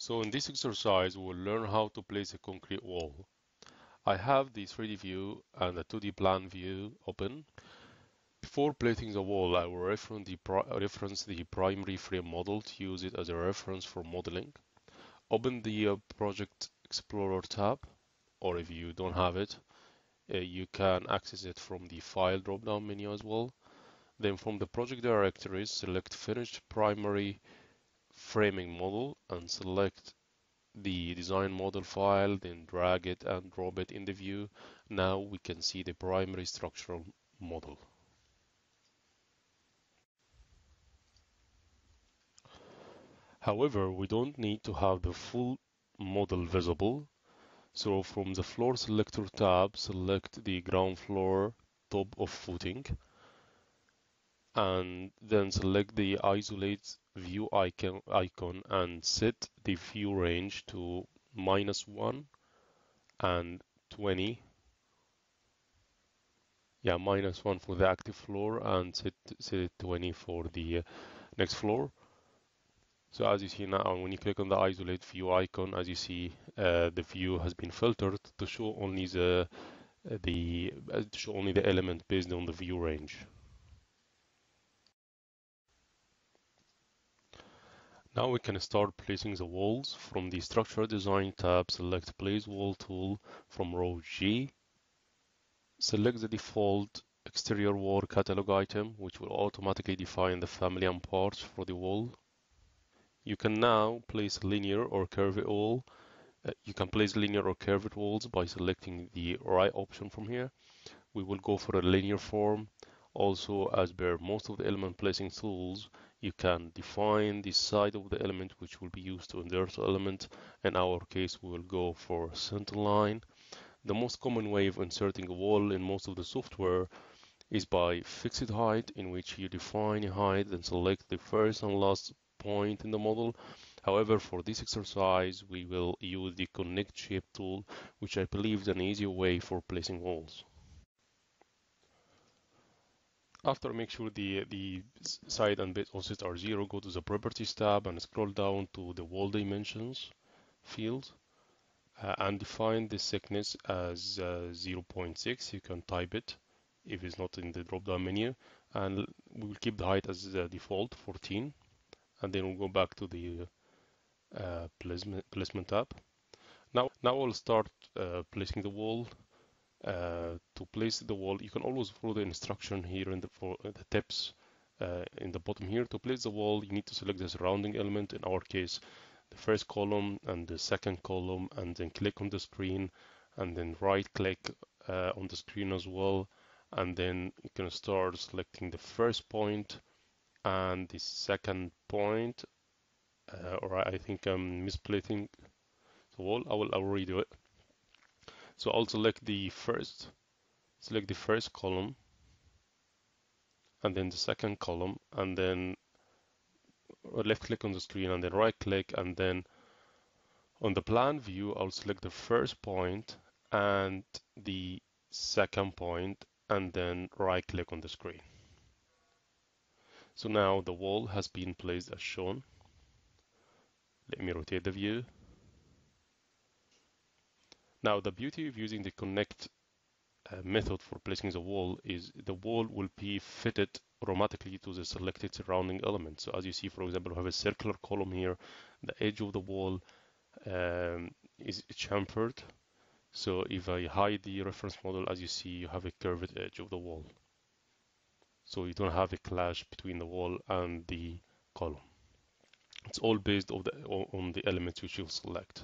So in this exercise, we'll learn how to place a concrete wall. I have the 3D view and the 2D plan view open. Before placing the wall, I will reference the, reference the primary frame model to use it as a reference for modeling. Open the uh, Project Explorer tab, or if you don't have it, uh, you can access it from the File drop-down menu as well. Then from the project directories, select Finished Primary framing model and select the design model file, then drag it and drop it in the view. Now we can see the primary structural model. However, we don't need to have the full model visible. So from the floor selector tab, select the ground floor top of footing and then select the isolate view icon, icon and set the view range to minus 1 and 20 yeah minus 1 for the active floor and set, set 20 for the uh, next floor. So as you see now when you click on the isolate view icon as you see uh, the view has been filtered to show only the the uh, to show only the element based on the view range Now we can start placing the walls. From the Structure Design tab, select Place Wall tool from row G. Select the default exterior wall catalog item, which will automatically define the family and parts for the wall. You can now place linear or curved wall. Uh, you can place linear or curved walls by selecting the right option from here. We will go for a linear form. Also, as per most of the element placing tools, you can define the side of the element which will be used to insert the element. In our case, we will go for center line. The most common way of inserting a wall in most of the software is by fixed height in which you define a height and select the first and last point in the model. However, for this exercise, we will use the connect shape tool, which I believe is an easier way for placing walls. After make sure the, the side and base offset are zero, go to the properties tab and scroll down to the wall dimensions field uh, and define the thickness as uh, 0.6. You can type it if it's not in the drop down menu and we will keep the height as the default 14 and then we'll go back to the uh, placement, placement tab. Now, now we'll start uh, placing the wall uh, to place the wall, you can always follow the instruction here in the, for the tips uh, in the bottom here. To place the wall, you need to select the surrounding element, in our case, the first column and the second column, and then click on the screen, and then right click uh, on the screen as well. And then you can start selecting the first point and the second point, uh, or I think I'm misplacing the wall. I will, I will redo it. So I'll select the first, select the first column, and then the second column, and then left click on the screen and then right click, and then on the plan view, I'll select the first point and the second point, and then right click on the screen. So now the wall has been placed as shown. Let me rotate the view. Now, the beauty of using the connect uh, method for placing the wall is the wall will be fitted automatically to the selected surrounding element. So as you see, for example, we have a circular column here. The edge of the wall um, is chamfered. So if I hide the reference model, as you see, you have a curved edge of the wall. So you don't have a clash between the wall and the column. It's all based on the, on the elements which you select.